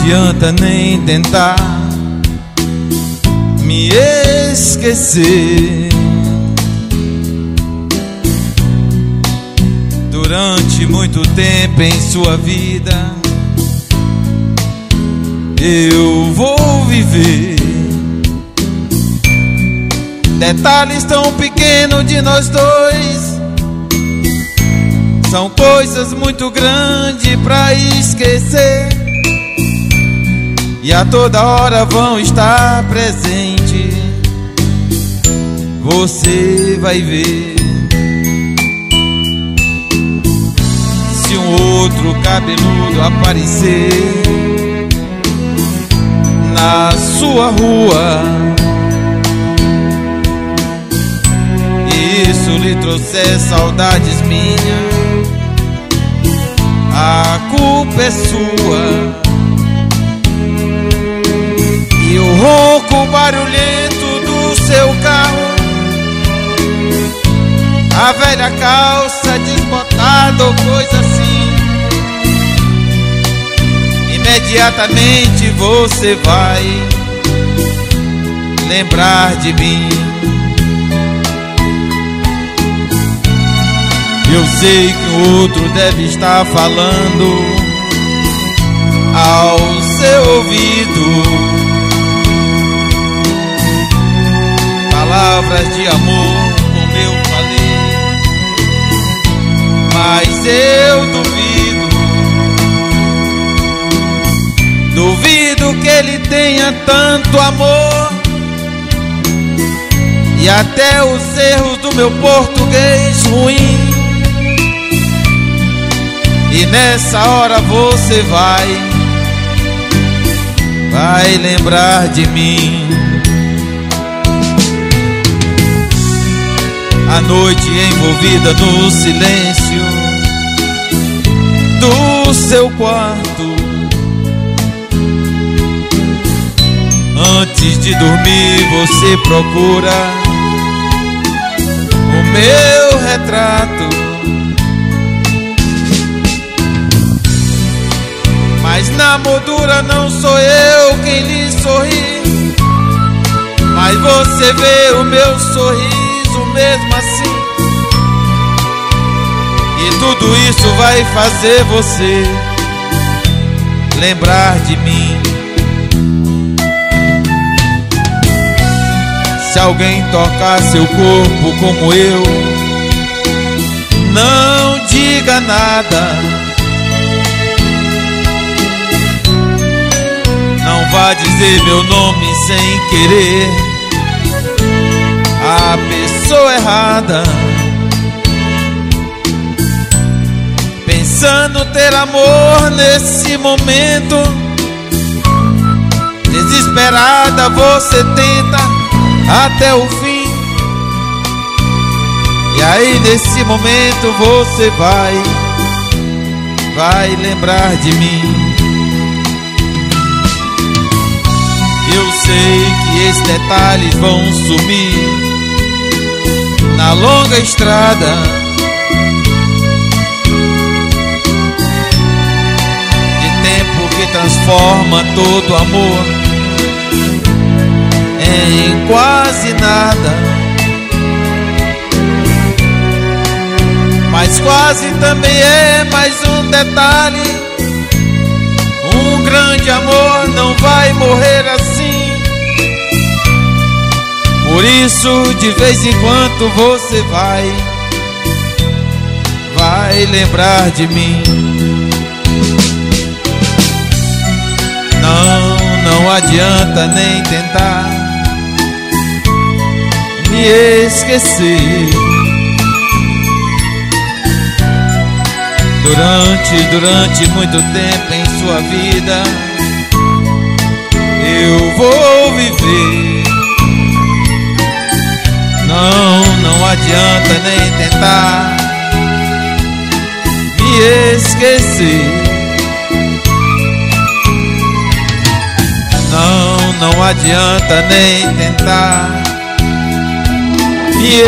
adianta nem tentar me esquecer. Durante muito tempo em sua vida, eu vou viver. Detalhes tão pequenos de nós dois são coisas muito grandes pra esquecer. E a toda hora vão estar presente. Você vai ver. Se um outro cabeludo aparecer na sua rua. Isso lhe trouxer saudades minhas a culpa é sua. O ronco barulhento do seu carro, a velha calça desbotada ou coisa assim. Imediatamente você vai lembrar de mim. Eu sei que o outro deve estar falando ao seu ouvido palavras de amor, como eu falei, mas eu duvido, duvido que ele tenha tanto amor. E até os erros do meu português ruim e nessa hora você vai, vai lembrar de mim. A noite envolvida no silêncio do seu quarto. Antes de dormir, você procura o meu retrato. Mas na moldura não sou eu quem lhe sorri. Mas você vê o meu sorriso mesmo assim. E tudo isso vai fazer você lembrar de mim. Se alguém tocar seu corpo como eu, não diga nada vá dizer meu nome sem querer Pensando ter amor nesse momento, desesperada você tenta até o fim. E aí nesse momento você vai, vai lembrar de mim. Eu sei que esses detalhes vão sumir na longa estrada. De tempo que transforma todo amor em quase nada. Mas quase também é mais um detalhe. Um grande amor não vai morrer assim. Isso, de vez em quando você vai, vai lembrar de mim. Não, não adianta nem tentar me esquecer. Durante, durante muito tempo em sua vida, eu vou esquecer. Não, não adianta nem tentar me